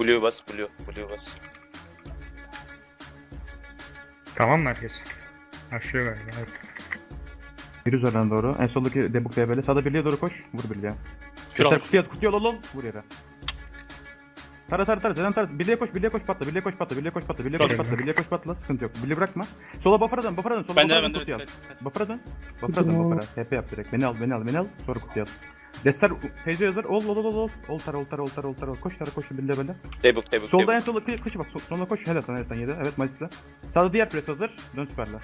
Blue bas, blue, blue bas. Tamam mı herkes? Aşıyor galiba. Evet. Bir üzerinden doğru. En soldaki debuk DB'li. Sağda birliğe doğru koş. Vur birliğe. Keser kutuya kutuya lolom. Vur yere. Tara tara tara zaten tara. Birliğe koş, birliğe koş patla, birliğe koş patla, birliğe koş patla, birliğe koş patla, birliğe koş patla. Sıkıntı yok. Birliğe bırakma. Sola buffer'a dön, buffer'a dön, sola buffer'a dön, kutuya al. Buffer'a dön. Buffer'a dön, buffer'a. TP yap direkt. Beni al, beni al, beni al. Sonra kutuya al. Destar TC hazır. Ol ol ol ol. Oltar oltar oltar oltar. ol. Koş tara koş birle böyle. Debuk debuk Solda en debuk. sola kı- kış bak. So- Sola koş. Helal sana helal yedi. Evet Malis'le. Sağda diğer pres hazır. Dön süperle.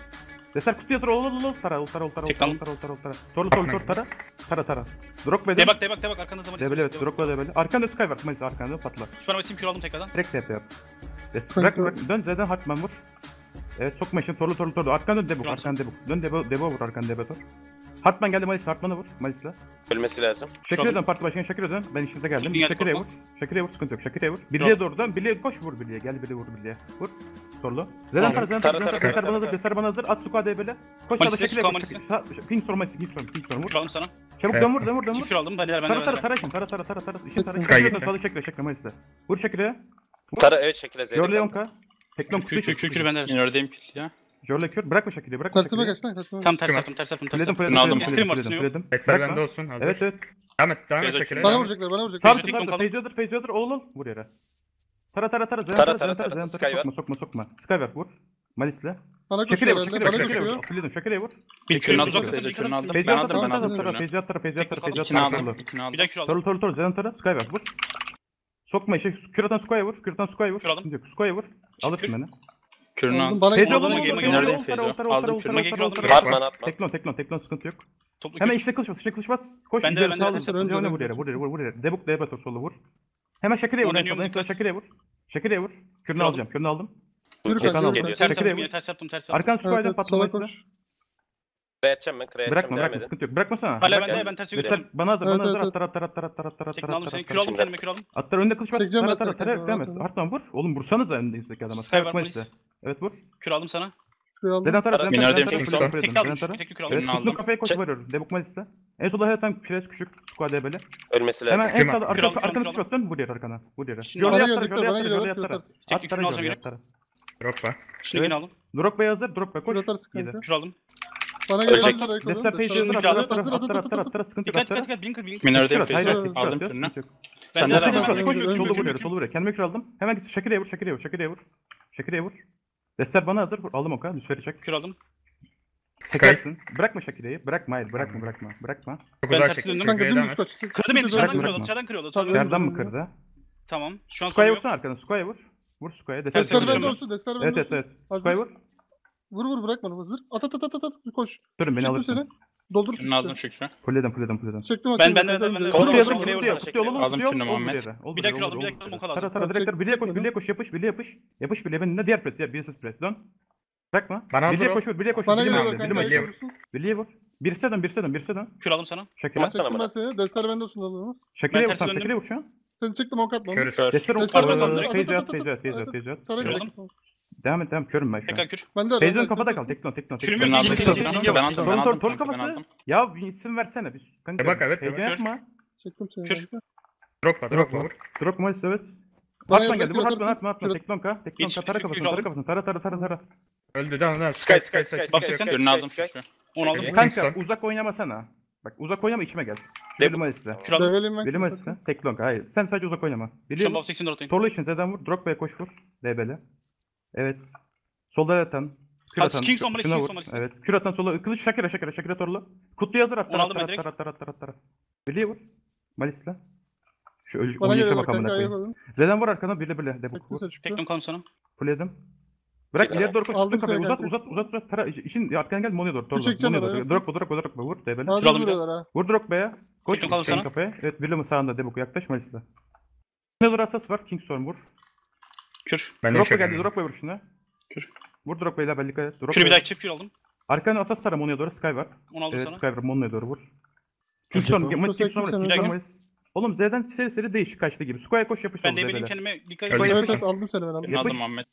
Destar kutuya hazır. Ol ol ol ol. Tara ol tara ol tara ol tara ol tara ol tara. Torlu torlu torlu tara. Tara tara. Drop ve Debak debak debak arkanızda malis. Debele evet. Drop'la debele. Arkanda Sky var. Malis arkanda patla. Süper masim kür aldım tekrardan. Direkt TP yap. Destar bırak bırak. Dön Z'den Hartman vur. Evet sokma işin torlu torlu torlu. Arkan dön debuk. Arkan debuk. Dön debo, debo vur arkan debo tor. Hartman geldi Malis. Hartman'a vur. Malis'le. Ölmesi lazım. Şakir'e dön parti başkanı Şakir'e dön. Ben işinize geldim. Şimdi Şakir'e vur. Şakir'e vur sıkıntı yok. Şakir'e vur. Birliğe doğru dön. Birliğe koş vur birliğe. Gel birliğe vur birliğe. Vur. Sorlu. Zeden tara zeden tara. Göster bana hazır. Göster bana hazır. At suku ADB'le. Koş sağda Şakir'e vur. Ping sor Malis'i. Ping sor. Ping sor. Vur. Vuralım sana. Çabuk dön vur dön vur dön vur. Çifir aldım. Ben de ben de. Tara tara tara şimdi. Tara tara tara tara. İşin tara. Şakir'e dön. Sağda Şakir'e. Şakir'e Malis'le. Vur Şakir'e. Tara evet Şakir'e. Gör Leonka. Teklon kutu. Kükür bende. Minördeyim kült ya. Görle kör. Bırakma şekilde. Bırakma Tersime şekilde. geç lan. Tersime. Tam ters Kınar. attım, ters attım, ters Fulledim, attım. fulledim, aldım. fulledim, fulledim, olsun. Hazır. Evet evet. Devam et. Devam et Bana vuracaklar bana vuracaklar. Sardı sardı. kapalı. Phase hazır, phase hazır. Oğlum oğlum. Vur yere. Tara tara tara. Tara, tara, tara, tara. Sky. Sokma sokma sokma. Skyver vur. Malis'le. Bana Şekile koşuyor vur. bende. Vur. Bana Şekile koşuyor. vur. Fulledim. Şekile vur. Bir kürünü aldım. Bir kürünü kürünü Ben aldım, ben aldım. Phase hazır. Phase hazır. Phase hazır, Bir aldım. aldım. Torul torul torul Zenon tara Skyver vur. Sokma işe. Küratan Sky'e vur. Küratan Sky'e vur. Küratan Sky'e vur. Alırsın beni. Kürnan. Bana bana gel. Aldım kürme gekir oldum. Atman atman. Teklon teklon teklon sıkıntı yok. Toplu Hemen işte kılıç bas. İşte kılıç bas. Koş ben de, ben sağ olun. Öne vur yere vur yere vur yere. Debuk debe tor sola vur. Hemen Şakir'e vur. Şakir'e vur. Şakir'e vur. Kürünü alacağım. Kürünü aldım. Ters yaptım yine ters yaptım ters yaptım. Arkan su kaydı patlamasına. Kre edeceğim ben. Kre edeceğim. Bırakma devam bırakma sıkıntı yok. Bırakmasana. Kale bende ben tersi Veysel gidiyorum. bana hazır bana Evet, hazır evet. atlar atlar atlar atlar atlar atlar Tekne aldım atlar seni. Kür atlar. aldım kendime kür aldım. Atlar önünde kılıç var. Çekeceğim Atlar ben atlar atlar. seni. Evet, Devam et. Hartman vur. Oğlum vursanıza önündeyizdeki adama. Sky Sky var yapma işte. polis. Evet vur. Kür aldım sana. Şuraya aldım. Deden taraf. Deden Minarede taraf. Deden yemeyeyim, taraf. Tekli Deden aldım. taraf. Tekli kür Evet aldım. tuttum aldım. kafayı koş Çek. varıyorum. Debukman liste. En solda her tam pres küçük. Squad böyle. Ölmesi lazım. Hemen en Kürüm, sağda arka kürüm, arkana kürüm. düşmasın. Vur yer arkana. Vur yere. Şimdi Bana Jordi atlar. gelecekler Jordi bana atlar. Jordi alacağım Jordi Drop var. Şimdi Evet. yine aldım. Drop Bey hazır. Drop Bey koş. Küratarsın Yedi. kanka. Kür aldım. Bana gel Ölecek. Galatasaray kolum. Destra Page'i hazır at, at, at, at, at, sıkıntı yok. Dikkat dikkat dikkat blink blink. Minör'deyim Hayır, Page'i. hayır, Aldım yok, türünü. yok. Sen de zaten hazır. Solu vuruyoruz, solu vuruyor. Kendime kür aldım. Hemen git Şakir'e vur, Şakir'e vur, Şakir'e vur. Şakir'e vur. Destra bana hazır. Aldım oka, Lüsfer'i çek. Kür aldım. Çekersin. Bırakma Şakir'i. Bırakma, hayır, bırakma, bırakma, bırakma. Çok Ben uzak tersi çekti. döndüm. Kanka dümdüz kaç. Kırdı beni dışarıdan Bırakma. Dışarıdan kırıyorlar. Tabii. Mı kırdı? Tamam. Şu an sorun Square'a yok. vursana arkadan, Square'a vur. Vur Square'a, Destra Destar Page'i. bende olsun, Destar bende Evet, evet, evet. Hazır. Square vur. Vur vur bırakma onu. Zır. At at at at at. Koş. Durun beni Çektim alırsın. seni. Doldur Şunu aldım suçu. çekme. Fulledim fulledim. Çektim Ben- ben de- ben de- ben de- Kutuya Kutuya vurun, kutuya, kutuya, kutuya olun, Aldım kutuya olun, şunu olun Muhammed. birileri, olun Bir dakika birileri, aldım, bir olun dakika birileri. aldım, o kadar. Tara tara direkt tara, biriye koş, biriye koş, yapış, biriye yapış. Yapış biriye, ben önüne diğer pres, ya, birisiz pres, dön. Bırakma. Bana Biriye hazır ol. koş, vur, biriye koş, Bana biriye göre vur, bak biriye kanka. vur, biriye vur. yürürsün. Biriye vur. Birisi dön, birisi dön, birisi dön. Kür aldım sana. Şakir'e. Atsana Çektim ben bana. seni. Destler bende olsun oğlum. Şakir'e vur, tersi sen döndüm. Şakir'e vur şu an. Seni çektim ok atma. Körüs. Destur hazır. Teyze at, teyze at, teyze at, Devam et devam. Körüm ben şu. Tekrar kür. Ben de öyle. Kafada kal. Tekno tekno. tekno. Kürümüz Ben aldım, şey ben aldım, ben aldım. Ben kafası. Ya bir isim versene. Bir, kanka. E bak evet, Heyecan evet. yapma. Çektim seni. Kür. kanka. Dropla dropla vur. Drop Morris evet. Bana Hartman geldi. Vur yönetim Hartman Hartman Hartman. atarsan- Tekno kanka. Tekno Hiç- kanka. Tara hiç- kafasını hiç tara aldım. kafasını. Tara tara tara tara. Öldü devam devam. Sky sky sky. Bak sesini Ürünü aldım Sky, şu. Onu aldım. Kanka uzak oynamasana. Bak uzak oynama içime gel. Deli Morris'le. Kür aldım. Levelim ben. Hayır. Sen sadece uzak oynama. Şu an Biliyorum. buff 84 oyun. Torlu için Z'den vur. Drogba'ya koş vur. DB'le. Evet. Solda atan. Kür atan. King Somalis, King Somalis. Evet. Kür atan sola. Kılıç Şakir'e Şakir'e Şakir'e torlu. Kutlu yazır at. Tarat tarat tarat tarat tarat tarat. Birliğe vur. Malis'le. Şu ölü Bana geliyor bak ben. Zeden vur arkana birle birle. Debuk vur. Teknon kalım sana. Fulledim. Bırak ileri doğru koş. Aldım kafayı uzat, uzat uzat uzat. Tara, işin arkadan gel Monya doğru. Doğru. Monya doğru. Drogba Drogba Drogba vur. Debele. Vur Drogba'ya. Koş. Teknon kalım sana. Evet birle sağında Debuk yaklaş Malis'le. Ne doğru asas var. Kingstorm vur. Kür. Ben de geldi. Drop'a vur şuna. Kür. Vur Drop'a ile belli dikkat et. Drop'a Kür bir daha çift kür aldım. Arkana asas tara Mono'ya doğru Sky var. Onu aldım Evet sana. Sky var Mono'ya doğru vur. Malis Kingstorm. bakma, Kingstorm sen- Malis. Oğlum Z'den seri seri değiş kaçtı gibi. Square koş yapış Ben de Z'de. kendime dikkat. Evet evet aldım seni ben aldım. Aldım Ahmet.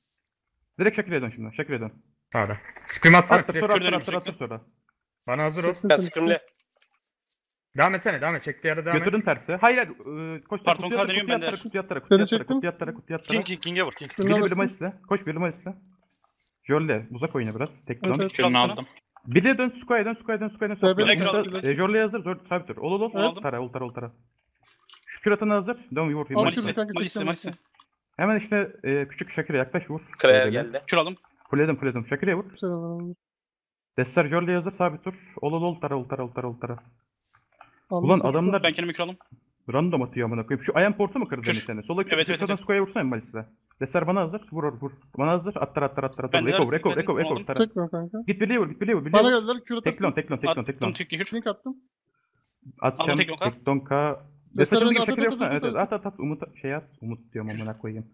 Direkt Şakir'e dön şimdi. Şakir'e dön. Sağda. Scream atsana. Attır sonra Kür attır attır sonra. Bana hazır ol. Ben seni, Devam etsene devam et. Çektiği yere devam et. Götürün tersi. Hayır hayır. Koş Pardon, kutuya atlara, dönüyorum kutuya ben de. atlara, kutuya atlara, kutuya Seni kutuya kutuya. King King King'e vur King. Şunu Biri alırsın. birime. Koş birime isle. Jölle uzak oyna biraz. Tek Evet, evet. Şunu aldım. Birliğe dön, Square'a dön, Square'a dön, Square'a dön. Square'a dön. Direkt dön. E, hazır, Zor sabit dur. Ol ol ol. Aldım. Tara, ol tara, ol. Şükür atanı hazır. Dön vur. vur. Al Malisi, Hemen işte e, küçük Şakir'e yaklaş vur. Kraya geldi. Şunu aldım. Fulledim, fulledim. Şakir'e vur. Güzel alalım. Hazır, sabit dur. Ol ol ol tara, ol tara, ol. Vallahi Ulan adamlar Ben kendimi kralım. random atıyor amına koyayım. Şu ayan portu mu kırdı Kır. beni hani? seni? Sola evet, evet, evet, evet. skoya vursana Malis'le. Deser bana hazır. Vur vur. Bana hazır. Attar attar attar attar. Ben de Recover zaten- recover ben recover aldım. Git birliğe vur git birliğe vur. Bana vur. geldiler küre Teklon teklon teklon teklon. Attım tek yükür. Link attım. Atacağım. Ama tek Deser Deser'e de at, at, at, at, at, at, at, Umut şey at. Umut diyorum amına koyayım.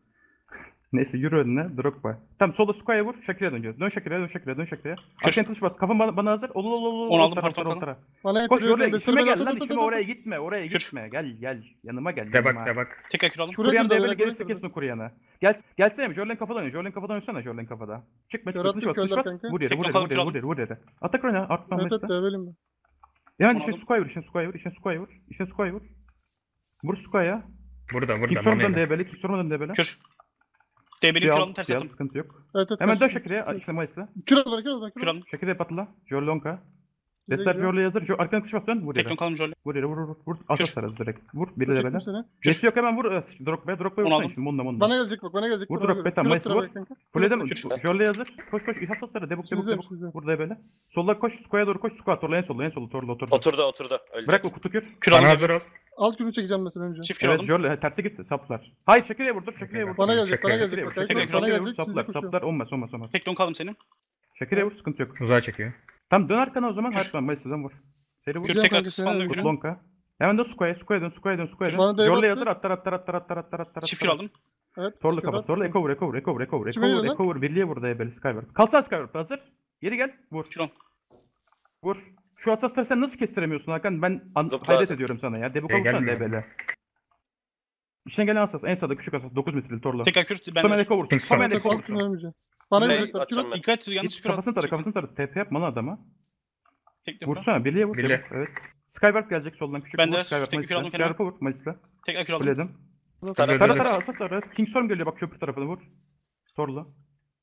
Neyse yürü önüne Drogba. Tamam sola Suka'ya vur. Şakir'e döneceğiz. Dön Şakir'e dön Şakir'e dön Şakir'e. Arkaya kılıç bas. Kafam bana, bana hazır. Ol ol ol ol. Onu aldım parton aldım. Bana Koş oraya üstüme gel lan üstüme oraya gitme. Oraya gitme. Gel gel. Yanıma gel. De bak de bak. Tekrar kür aldım. Kuryan devreli gerisi kesin Kuryan'a. Gel, gelsene mi? Jörlen kafadan oynuyor. Jörlen kafadan oynasana Jörlen kafada. Çıkma çıkma. Kılıç bas. Kılıç bas. Vur yere vur yere vur yere vur yere. Atak Kuryan'a. Artma Mesut'a. Evet evet develim ben. Yani işe Suka'ya vur. İşe Suka'ya vur. İşe Suka'ya vur. İşe Suka'ya vur. Vur Suka'ya. Burada burada. Kick sormadan debele. Kick sormadan debele. Kür. Demirin Küral'ını ters Kral, sıkıntı yok. Evet, evet, Hemen dön Şakir'e. X'e Mayıs'la. Kür alır, kür alır, kür alır. Küral'ın. Şakir'e patla. Jorlonka. Destek giriyor. Jorla yazır. Jo Arkadan kuş bas dön. Vur yere. Teklon kalmış öyle. Vur yere vur vur. Vur. Asıl Kür. sarız direkt. Vur. Bir de beden. Seni. Yok hemen vur. Ee, Drogba'ya. Drogba'ya Onu vursan aldım. şimdi. Monda monda. Bana gelecek bak, bana gelecek. Vur drop beta, Mayıs vur. Fulledim. Kür. Jorla yazır. Koş koş. İhas soslara. Debuk debuk Sizde, debuk. sizde. Burada böyle. Solla koş. Skoya doğru koş. Skoya torla en solla en solla torla otur. Oturdu oturdu. Öldü. Bırak o kutu kür. Küral'ın. hazır ol. Alt kürünü çekeceğim mesela önce. Çift kilo Evet aldım. Jol e, terse git saplar. Hayır Şakir'e vurdur Şakir'e vurdur. Bana gelecek, bana gelecek, bak, Şakir'e bana gelecek, saplar sizi saplar olmaz olmaz olmaz. Tek don kaldım senin. Şakir'e vur sıkıntı yok. Uzağa çekiyor. Tam dön arkana o zaman Yürü. hayatım Mayıs'tan vur. Seri vur. Yürü. Güzel tekrar kanka, sen Hemen dön Suka'ya Suka'ya dön Suka'ya dön Suka'ya dön. da yazır atlar atlar atlar atlar atlar atlar. Çift kilo aldım. Evet. Torla kapat. Torla Eko vur Eko vur Eko vur Eko vur Eko Kime vur yürü Eko vur. Birliğe vur da ebeli Skyward. Kalsana Skyward hazır. Geri gel. Vur. Kilo. Vur. Şu asasları sen nasıl kestiremiyorsun Hakan? Ben hayret ediyorum sana ya. Debu Şey kavursana gelmiyor. DB'le. İçine gelen asas. En sağda küçük asas. 9 metreli torla. Tekrar kürt ben Tomele kavursun. King Tomele Tek korktun kavursun. Bana şey, Ne? gelecekler. Kürot Açamıyorum. dikkat yanlış kürt. Kafasını tarı kafasını tarı. TP yapma lan adama. Tek yapıyorum. Vursana. Birliğe vur. Birliğe. Debu. Evet. Skybark gelecek soldan. Küçük Ben de vur. Skybark tek kür aldım Malis'le. vur Malis'le. Tekrar kürt aldım. Kuledim. Tara Tara asas tara. King Storm geliyor bak köprü tarafına vur. Torla.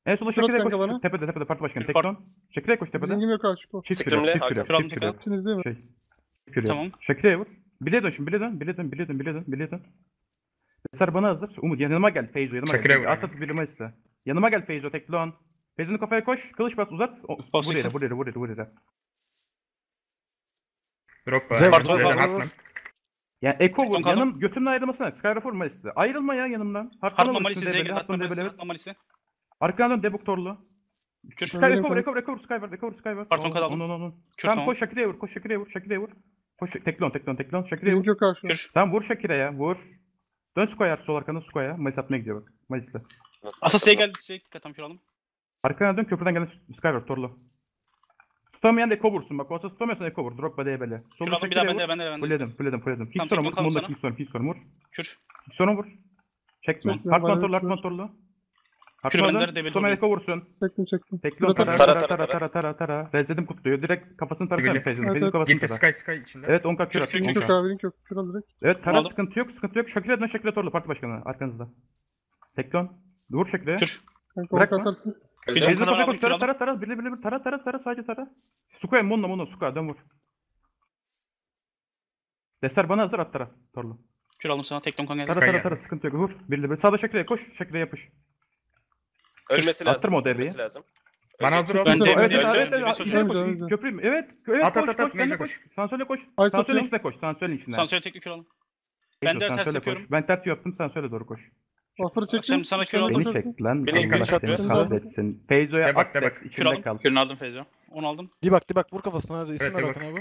En sola Şakir'e koş. Tepede tepede parti başkanı. Tekton. Şakir'e koş tepede. Bilgim yok abi şu Çift kürüyor. Şey, çift kürüyor. Çift kürüyor. Çift kürüyor. Tamam. Şakir'e vur. Bile dön şimdi. Bile dön. Bile dön. Bile dön. Bile dön. Bile dön. Eser bana hazır. Umut yanıma gel Feyzo yanıma Şakir'e gel. vur. At at birime iste. Yanıma gel Feyzo Teklon. Feyzo'nun kafaya koş. Kılıç bas uzat. O- Bas Vur yere vur yere vur yere vur yere. Drop var. Zeynep, Pardon, pardon. Hartman. Yani Eko vur. Teklon kazan. Yanım götümden ayrılmasına. Skyrafor maliste. Ayrılma ya yanımdan. Hartman Hartman malisi Z'ye gel. Hartman malisi. Hartman malisi. Arkadan dön debuk torlu. Kürt. Sky Şöyle recover, recover, recover, Skyver, recover, Skyver. Pardon, kadar aldım. Onu, Kürt Tamam tamam. koş Şakir'e vur, koş Şakir'e vur, Şakir'e vur. Koş, teklon, teklon, teklon, Şakir'e vur. Yok karşına. Tamam vur Şakir'e ya, vur. Dön Square, sol arkana Square. Mayıs atmaya gidiyor bak. Mayıs'la. Asıl S'ye geldi. Şey, katam Kürt aldım. Arkana dön köprüden gelen Skyver, torlu. Tutamayan da Eko vursun bak. Olsa tutamıyorsan Eko vur. Drogba diye böyle. Sol Kürt. Bir daha bende, bende, bende. Fulledim, fulledim, fulledim. Tamam, Fix sonra tekme vur, kaldı Munda sana. fix sonra, fix sonra vur. Kürt. Fix sonra vur. Çekme. Çekme, Hartman torlu, bayılıyor. Torlu. Küremenleri devlet Somer oluyor. Eko vursun. Çektim çektim. Tekli o tara tara tara tara tara tara. Rezledim kutluyu. Direkt kafasını tarasana Fezli'nin. Fezli'nin kafasını Gitti tara. Sky Sky içinde. Evet 10 kat kür attım. Yok abi link yok. Şuradan direkt. Evet tara Aldım. sıkıntı yok sıkıntı yok. Şakir'e dön Şakir'e torlu parti başkanı arkanızda. Teklon. Vur Şakir'e. Tür. Kanka Bırakma. onu atarsın. Fezli'nin Fezli'nin kafaya. Tara tara tara. Birli birli bir tara tara tara sadece tara. Sukuya monla monla sukuya dön vur. Deser bana hazır at tara. Torlu. Kür aldım sana. Tekton kan geldi. Tara tara tara sıkıntı yok. Vur. Birli bir. Sağda Şakir'e koş. Şakir'e yapış. Ölmesi lazım. Attırma odaya beyi. Ben hazır oldum. Evet, evet, evet, şey evet, koş. Evet, evet at, koş, koş, sen koş. Sansörle koş. Sansörün içine koş, sansörün içine. Sansörle tekli kür alın. Ben de ters yapıyorum. Ben ters yaptım, sansörle doğru koş. Buffer'ı çektim. Akşam sana kür aldım. Beni çek lan. Beni Allah seni kahretsin. Feyzo'ya at, içinde kal. Kürünü aldım Feyzo. Onu aldım. Dibak, Dibak vur kafasına. İsim ver bakın abi.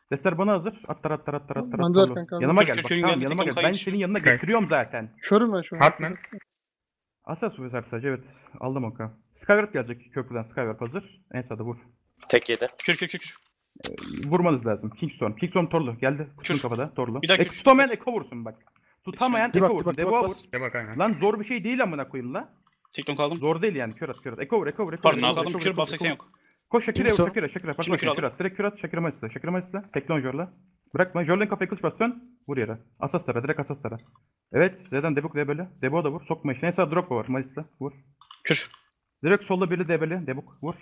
Deser bana hazır. Atlar atlar atlar atlar. Ben de atlar. Yanıma Kür, gel kür, bak. Tamam geldi, yanıma gel. Ben senin yanına Kay. getiriyorum zaten. Körüm ben şu an. Hartman. Asas bu sadece evet. Aldım oka. Skyward gelecek köprüden. Skyward hazır. En sağda vur. Tek yedi. Kür kür kür kür. Vurmanız lazım. Kingstorm. Kingstorm Torlu. Geldi. Kutun Kür. kafada. Torlu. Bir dakika. E, tutamayan Eko vursun bak. Tutamayan Eko dibak, vursun. dibak, Devo'a bas. vur. De bak aynen. Lan zor bir şey değil amına koyayım la. Tekton aldım. Zor değil yani. Kör at kör at. Eko vur Eko vur Eko Pardon. Eko vur. Eko vur, Kür Eko buff vur, 80 Eko vur. yok. Koş Şakir'e. Şakir'e Şakir'e. Bak Şimdi bak kür Şakir aldım. at. Direkt kür at. Şakir'e Mayıs'la. Şakir'e Mayıs'la. Teklon Jor'la. Bırakma. Jor'len kafayı kılıç bas dön. Vur yere. Asas tara. Direkt asas tara. Evet. Z'den Debuk Debeli. Debu'a da vur. Sokma işine. En sağ drop var. Mayıs'la. Vur. Kür. Direkt solda biri Debeli. Debuk. Vur.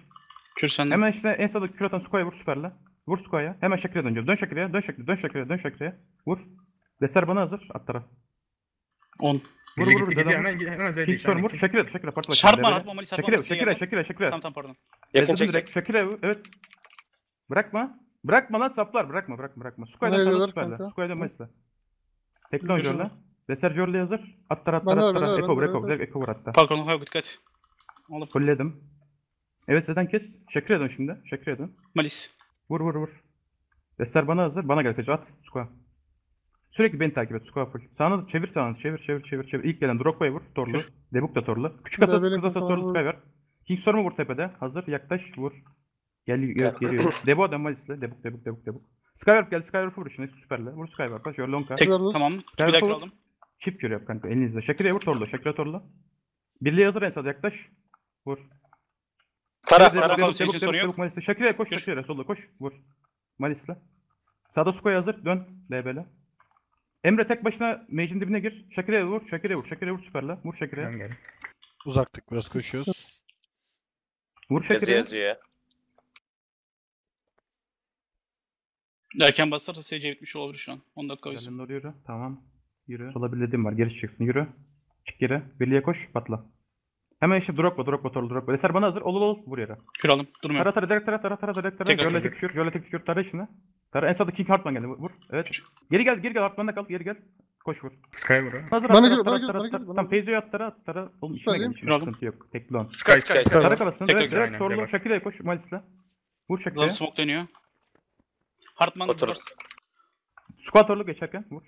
Kür sende. Hemen işte en sağda kür atan Squire vur süperle. Vur Squire. Hemen Şakir'e döneceğiz. Dön Şakir'e. Dön Şakir'e. Dön Şakir'e. Dön Şakir'e. Vur. Deser bana hazır. At tara. 10. Vur Biri vur vur. gitti vur. hemen hemen Z'de. Kingstorm vur. Şakir'e. Şakir'e. Partla. Şartman atma Mali Şakir'e. Şartman. Şakir'e. Şakir'e. Şakir'e. Tamam tamam pardon. Yakın Ezdim çekecek. direkt. Vur. Evet. Bırakma. Bırakma lan saplar. Bırakma bırakma bırakma. Square'den Nereye sana gidiyorlar süperle. kanka? Square'den Mayıs'la. Tekno Yürü. Jor'la. Deser Jor'la hazır. Attar attar Ben de var, attar. ben de var, Eko vur. ben de Eko vur. ben de Direkt Eko vur hatta. Falcon hayır dikkat. Aldım. Fulledim. Evet Z'den kes. Şakir'e dön şimdi. Şakir'e dön. Malis. Vur vur vur. Deser bana hazır. Bana gel Fece at. Square. Sürekli beni takip et. Square full. Sağına da çevir sağına. Çevir çevir çevir çevir. İlk gelen Drogba'ya vur. Torlu. Debuk da torlu. Küçük asas kız asas torlu. Sky ver. Kingstorm'u vur tepede. Hazır. Yaklaş vur. Gel evet, geliyor. Debo dön Malis'le. Debuk debuk debuk debuk. Skywarp gel Skywarp vur şimdi süperle. Vur Skywarp'a. Şöyle lonka. Tek tamam. Dakika vur. aldım. Çift kür yap kanka elinizle. Şakir'e vur torlu. Şakir'e torlu. Birliğe hazır en sağda yaklaş. Vur. Tara Debuk, tara. debuk, yok. debuk, Malis'le. Şakir'e koş. Şakir'e solda koş. Vur. Malis'le. Sağda Skoy hazır. Dön. DB'le. Emre tek başına mage'in dibine gir. Şakir'e vur. Şakir'e vur. Şakir'e vur süperle. Vur Şakir'e. Uzaktık biraz koşuyoruz. Vur Yazıyor Şakir'e. yazıyor. Erken basarsa SC bitmiş olabilir şu an. 10 dakika oysun. Gelin doğru yürü. Tamam. Yürü. Sola bir dediğim var. Geri çıkacaksın. Yürü. Çık geri. Birliğe koş. Patla. Hemen işte drop drop torlu drop. Eser bana hazır. Ol ol ol. Vur yere. Kür aldım. Durmuyorum. Tara tara direkt tara tara tara direkt tara. Tekrar kür. tek kür. Jöle tek kür. Tara işine. Tara en sağda King Hartman geldi. Vur. Evet. Geri gel. Geri gel. Hartman'da kal. Geri gel. Koş vur. Sky vuru. Hazır. Bana gir, bana gir, bana gir, Tam. Feyzo'yu at tara tara. Oğlum içine? Aldım. Sıkıntı yok. Teklon. Sky Sky Sky. Tara kür. Evet. Aynen, Torlu. Şakir'e koş. Malis'le. Vur Şakir'e. Adam smoke dönüyor. Hartman var. Squat torlu geçerken. Vur. 10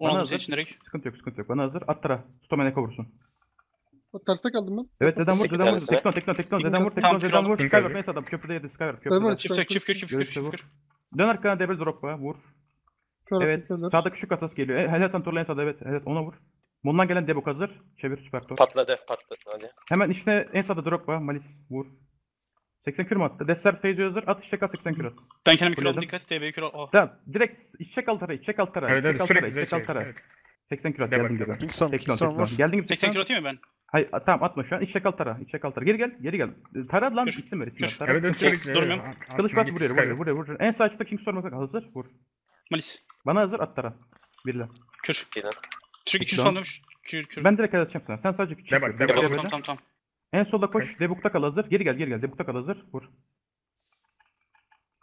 Bana aldım hazır. senin için direkt. Sıkıntı yok. Sıkıntı yok. Bana hazır. At tara. Tutamen eko vursun. O Terste kaldım ben. Evet Zeden vur Zeden vur. tanesine. Teknon teknon teknon Zeden vur teknon Zeden vur. Skyward neyse adam köprüde yedi Skyward köprüde. Çift çift çift çift vur. kür. Dön arkana double drop var vur. Evet sağda küçük asas geliyor. E, Helatan turla en sağda evet evet ona vur. Bundan gelen debuk hazır. Çevir süper tor. Patladı patladı. Hadi. Hemen işte en sağda drop var. Malis vur. 80 kür mü attı? Desser Feyzo hazır. At içecek al 80 kür at. Ben kendimi kür aldım. Dikkat. TB'yi kür al. Tamam direkt içecek al tara içecek al tara. Evet evet sürekli tara, bize içecek al şey. tara. Evet. 80 kür at geldim gibi. Geldim gibi 80 kür atayım mı ben? Hayır a- tamam atma şu an. İçecek al tara. İçecek al tara. Geri gel. Geri gel. Tara lan Kür. isim ver isim ver. Kür. Tara, Evet evet sıkıntı yok. sürekli. durmuyorum. Kılıç bas vuruyor, Sky vuruyor, vur. En sağ açıkta King Storm'a hazır, vur. Malis. Bana hazır, at tara. Birle. Kür. Yine. Türk 200 Tamam. falan demiş. Kür kür. Ben direkt atacağım sana. Sen sadece çek. De bak, yap, de yap, bak. yap, Tamam yap. tamam tamam. En solda koş, Debuk'ta kal hazır. Geri gel, geri gel. Debuk'ta kal hazır, vur.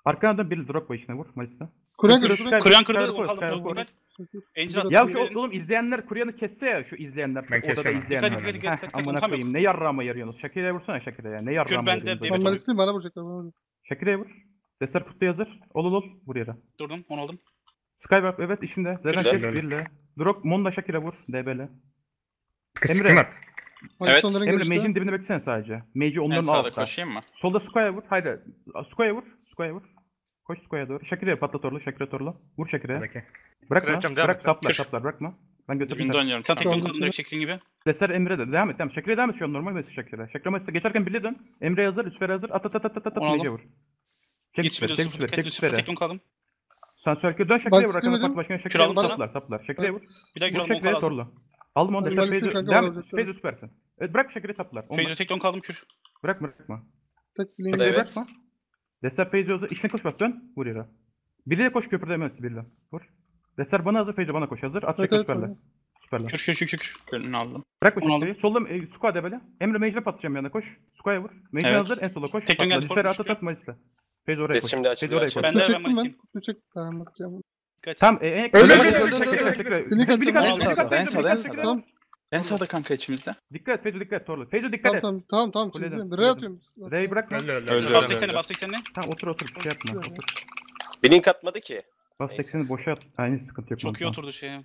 Arkana da bir drop var içine vur Malis'te. Kur'an kırdı. Kur'an kırdı. Koy, koy. Dikkat. kırdı. Angel attı. Ya şu oğlum izleyenler Kuryan'ı kesse ya şu izleyenler. Ben odada izleyenler. Dikkat, dikkat, dikkat, Amına koyayım. Ne yarrağıma yarıyorsunuz? Şakir'e vursana Şakir'e ya. Ne yarrağıma yarıyorsunuz? Ben? Malis'teyim bana vuracaklar. Şakir'e vur. Deser kutlu hazır. Ol ol ol. Vur yere. Durdum. 10 aldım. Skywap evet içinde. Zaten Güzel. kes birle. Drop Monda Şakir'e vur. DB'le. Emre. Evet. Emre. Mage'in dibine beklesene sadece. Mage'i En onların sağda altta. koşayım mı? Solda Square'a vur. Haydi. Square'a vur. Square'a vur. Koş Square'a doğru. Şakir'e patla torlu. Şakir'e torlu. Vur Şakir'e. Peki. Bırakma. Bırakacağım, devam Bırak et. saplar Kür. saplar bırakma. Ben götüreyim. Dibinde oynuyorum. Sen Tamam. tekrar kaldın direkt şeklin gibi. Deser Emre de devam et. Tamam. Şakir'e devam et şu an normal mesaj Şakir'e. Şakir'e mesaj geçerken birliğe dön. Emre hazır. Üsfer hazır. At at at at at at. Onu aldım. Mage'e vur. Çek Git Üsfer'e. bir Çek sıfır. Çek Tek sıfır. Üsfer'e. Tekton kaldım. Sen Sörk'e dön Şakir'e vur. Parti başkanı Kür Şakir'e vur. aldım sana. Saplar saplar. Şakir'e vur. Bir daha Vur aldım. 10 Şakir'e kaldım. torlu. Aldım onu. Hadi Deser Malis'in Feyzo. kanka Devam et. hocam. Feyzo süpersin. Evet bırak Şakir'e saplar. Olmaz. Feyzo tekton kaldım kür. Bırakma bırakma. Tek Şakir'e evet. bırakma. Deser Feyzo hazır. İçine koş bas dön. Vur yere. Biriyle koş köprüde hemen birle. Vur. Deser bana hazır. Feyzo bana koş hazır. At evet, süperle. tamam. Süperle. Kür kür kür kür. Kürünü aldım. Bırakma Onu Şakir'i. Solda e, Squad'e böyle. Emre Mage'le patlayacağım yanına koş. Squad'e vur. Mage Evet. hazır. En sola koş. Tekrar geldi, Lüsfer'e at at at Malis'le. Feyzo oraya koş. şimdi açılıyor, oraya koş. Ben de Kutu ben çektim ben. Malis'im. Kutu çek. Tamam bakacağım. Dikkat. Tamam. E, e, Öyle Şakir'e, mi? Şakir'e, Öyle, öyle, Şakir'e, öyle. Şakir'e. Klinik Dikkat, atacağım. dikkat, En dikkat, sağda, en Feyzo, sağda, en dikkat, sağda. dikkat. Tamam. En sağda kanka içimizde. Dikkat Feyzo dikkat Torlu. Feyzo dikkat Tamam et. tamam tamam tamam Kuledim, çizdim. kuledim. Re atıyorum. R'yi bırakma. Öldü öldü. Öldü, öldü. Bas öldü. 80'e bas 80'e. Tamam otur otur bir şey yapma. Otur. Blink atmadı ki. Bas Neyse. 80'i boşa at. Aynı sıkıntı yok. Çok iyi Tamam. oturdu şeye.